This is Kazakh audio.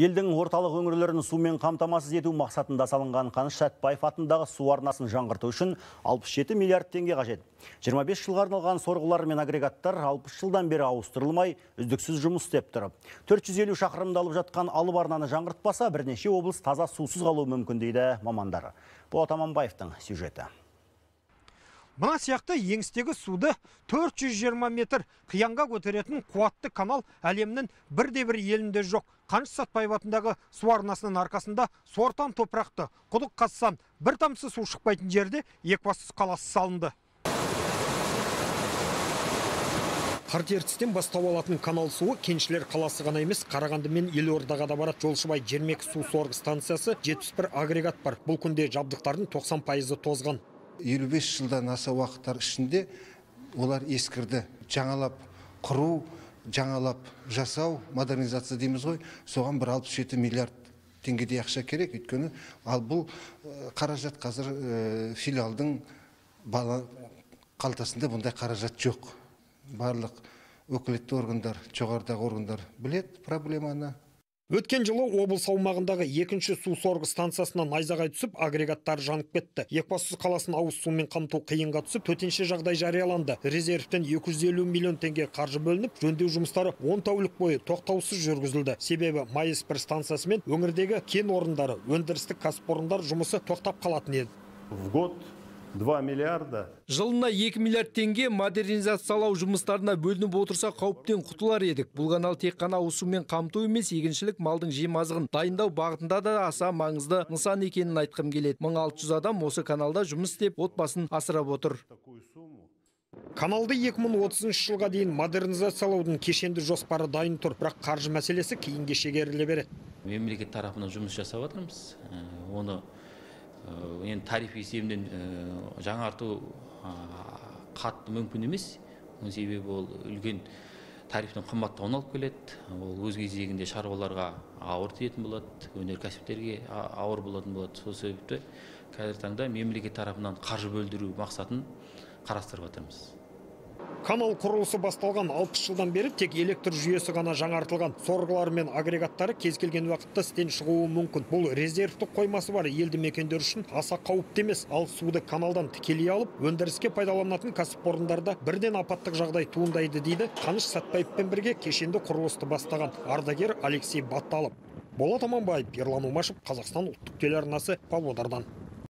Елдің орталық өңірлерін сумен қамтамасыз ету мақсатында салынған Қаныш Сәтбаев атындағы су арнасын жаңғырту үшін 67 миллиард теңге қажет. 25 жылға арналған сорғылар мен агрегаттар 60 жылдан бері ауыстырылмай үздіксіз жұмыс істеп тұр. 450 шақырымды алып жатқан алып арнаны жаңғыртпаса бірнеше облыс таза сусыз қалуы мүмкін дейді мамандар. Болат Аманбаевтың сюжеті. Мына сияқты еңістегі суды 420 метр қиянға көтеретін қуатты канал әлемнің бірде бір елінде жоқ. Қаныш Сәтбаев атындағы су арнасының арқасында сортан топырақты құдық қазсам бір тамшы су шықпайтын жерде екібастұз қаласы салынды. Қарт ертістен бастау алатын канал суы кеншілер қаласы ғана емес Қарағанды мен Елордаға да барады. Жолшыбай Жермек су сорғы станциясы 71 агрегат бар. Бұл күнде жабдықтардың 90 пайызы тозған. 55 жылдан аса уақыттар ішінде олар ескірді. Жаңалап құру жаңалап жасау модернизация дейміз ғой. Соған бір 67 миллиард теңгедей ақша керек. Өйткені ал бұл қаражат қазір филиалдың бала қалтасында бұндай қаражат жоқ. Барлық өкілетті органдар жоғарыдағы органдар білет проблеманы. Өткен жылы облыс аумағындағы екінші су сорғы станциясына найзағай түсіп, агрегаттары жанып кетті. Екібастұз қаласын ауыз сумен қамту қиынға түсіп, төтенше жағдай жарияланды. Резервтен 250 миллион теңге қаржы бөлініп, жөндеу жұмыстары 10 тәулік бойы тоқтаусыз жүргізілді. Себебі майыс бір станциясы мен өңірдегі кен орындары, өндірістік кәсіпорындар жұмысы тоқтап қалатын еді. В год 2 миллиарда. Жылына 2 миллиард теңге модернизациялау жұмыстарына бөлініп отырса қауіптен құтылар едік. Бұл канал тек қана ауызсумен қамту емес, егіншілік малдың жем азығын дайындау бағытында да аса маңызды нысан екенін айтқым келеді. 1600 адам осы каналда жұмыс істеп, отбасын асырап отыр. Каналды 2030 жылға дейін модернизациялаудың кешенді жоспары дайын тұр, бірақ қаржы мәселесі кейінге шегеріле береді. Мемлекет тарапынан жұмыс жасап жатырмыз. Оны енді тариф есебінен жаңарту қатты мүмкін емес. Себебі ол үлкен тарифтің қымбаттауына алып келеді. Ол өз кезегінде шаруаларға ауыр тиетін болады өнеркәсіптерге ауыр болатын болады. Сол себепті қазіргі таңда мемлекет тарапынан қаржы бөлдіру мақсатын қарастырып жатырмыз канал құрылысы басталған 60 жылдан бері тек электр жүйесі ғана жаңартылған. Сорғылары мен агрегаттары кез келген уақытта істен шығуы мүмкін. Бұл резервтік қоймасы бар елді мекендер үшін аса қауіпті емес. Ал суды каналдан тікелей алып өндіріске пайдаланатын кәсіпорындарда бірден апаттық жағдай туындайды дейді қаныш сәтбаевпен бірге кешенді құрылысты бастаған ардагер алексей батталов болат аманбаев ерлан омашев қазақстан ұлттық телеарнасы павлодардан.